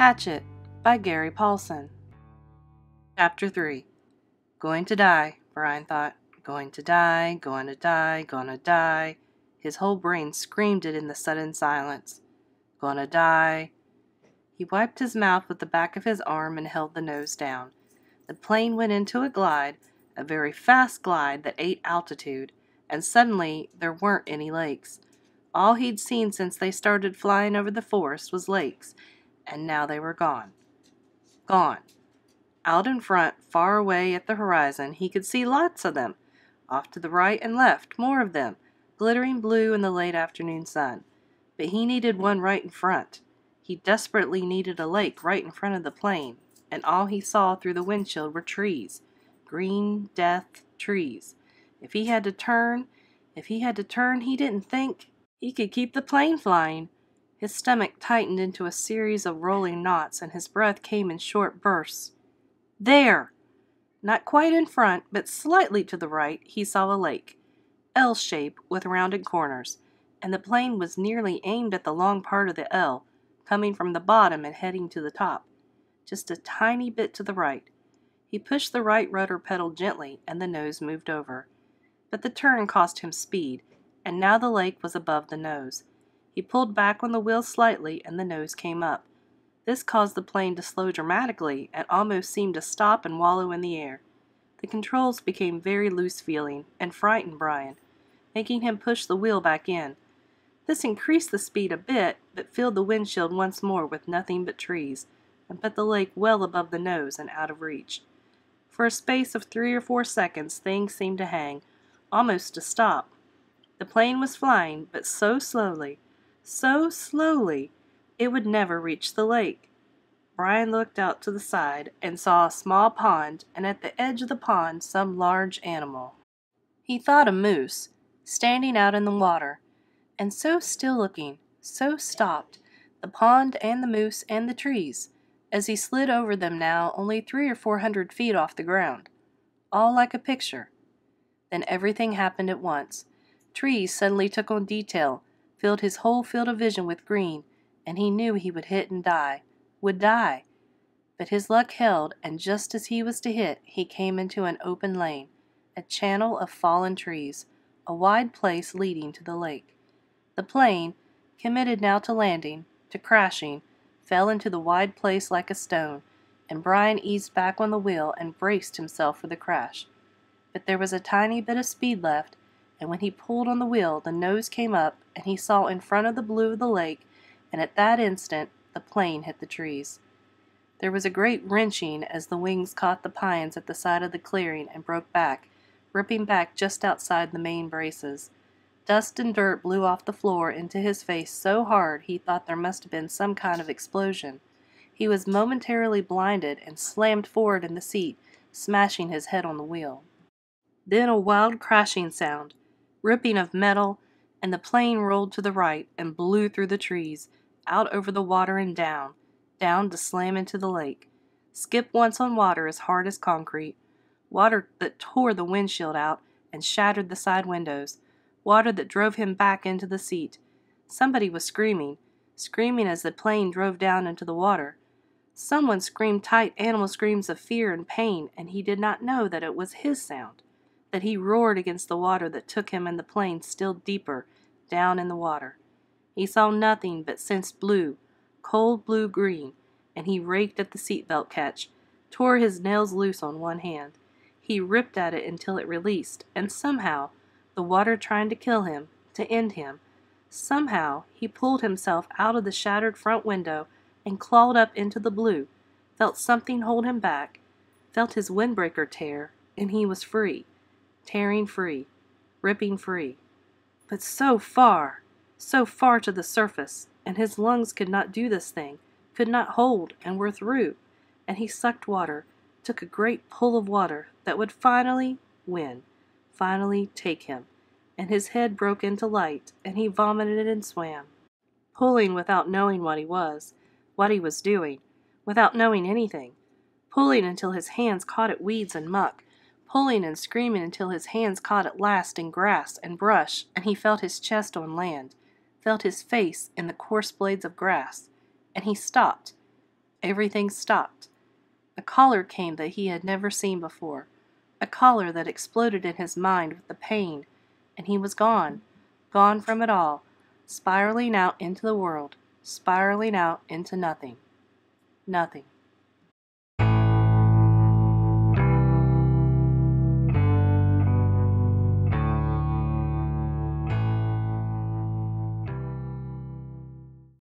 Hatchet by Gary Paulsen. Chapter 3 Going to die, Brian thought. Going to die, going to die, gonna die. His whole brain screamed it in the sudden silence. Gonna die. He wiped his mouth with the back of his arm and held the nose down. The plane went into a glide, a very fast glide that ate altitude, and suddenly there weren't any lakes. All he'd seen since they started flying over the forest was lakes, and now they were gone. Gone. Out in front, far away at the horizon, he could see lots of them. Off to the right and left, more of them, glittering blue in the late afternoon sun. But he needed one right in front. He desperately needed a lake right in front of the plane, and all he saw through the windshield were trees. Green, death, trees. If he had to turn, if he had to turn, he didn't think he could keep the plane flying. His stomach tightened into a series of rolling knots, and his breath came in short bursts. There! Not quite in front, but slightly to the right, he saw a lake, L shape with rounded corners, and the plane was nearly aimed at the long part of the L, coming from the bottom and heading to the top, just a tiny bit to the right. He pushed the right rudder pedal gently, and the nose moved over. But the turn cost him speed, and now the lake was above the nose. He pulled back on the wheel slightly, and the nose came up. This caused the plane to slow dramatically and almost seemed to stop and wallow in the air. The controls became very loose feeling and frightened Brian, making him push the wheel back in. This increased the speed a bit, but filled the windshield once more with nothing but trees, and put the lake well above the nose and out of reach. For a space of three or four seconds things seemed to hang, almost to stop. The plane was flying, but so slowly, so slowly, it would never reach the lake. Brian looked out to the side and saw a small pond, and at the edge of the pond some large animal. He thought a moose, standing out in the water, and so still looking, so stopped, the pond and the moose and the trees, as he slid over them now only three or four hundred feet off the ground, all like a picture. Then everything happened at once. Trees suddenly took on detail, filled his whole field of vision with green, and he knew he would hit and die, would die. But his luck held, and just as he was to hit, he came into an open lane, a channel of fallen trees, a wide place leading to the lake. The plane, committed now to landing, to crashing, fell into the wide place like a stone, and Brian eased back on the wheel and braced himself for the crash. But there was a tiny bit of speed left, and when he pulled on the wheel, the nose came up, and he saw in front of the blue of the lake and at that instant the plane hit the trees. There was a great wrenching as the wings caught the pines at the side of the clearing and broke back, ripping back just outside the main braces. Dust and dirt blew off the floor into his face so hard he thought there must have been some kind of explosion. He was momentarily blinded and slammed forward in the seat, smashing his head on the wheel. Then a wild crashing sound, ripping of metal, and the plane rolled to the right and blew through the trees, out over the water and down, down to slam into the lake. Skip once on water as hard as concrete, water that tore the windshield out and shattered the side windows, water that drove him back into the seat. Somebody was screaming, screaming as the plane drove down into the water. Someone screamed tight animal screams of fear and pain, and he did not know that it was his sound, that he roared against the water that took him and the plane still deeper down in the water. He saw nothing but sensed blue, cold blue green, and he raked at the seatbelt catch, tore his nails loose on one hand. He ripped at it until it released, and somehow, the water trying to kill him, to end him, somehow he pulled himself out of the shattered front window and clawed up into the blue, felt something hold him back, felt his windbreaker tear, and he was free, tearing free, ripping free. But so far! so far to the surface, and his lungs could not do this thing, could not hold, and were through, and he sucked water, took a great pull of water that would finally win, finally take him, and his head broke into light, and he vomited and swam, pulling without knowing what he was, what he was doing, without knowing anything, pulling until his hands caught at weeds and muck, pulling and screaming until his hands caught at last in grass and brush, and he felt his chest on land, felt his face in the coarse blades of grass, and he stopped, Everything stopped. A caller came that he had never seen before, a caller that exploded in his mind with the pain, and he was gone, gone from it all, spiraling out into the world, spiraling out into nothing. Nothing.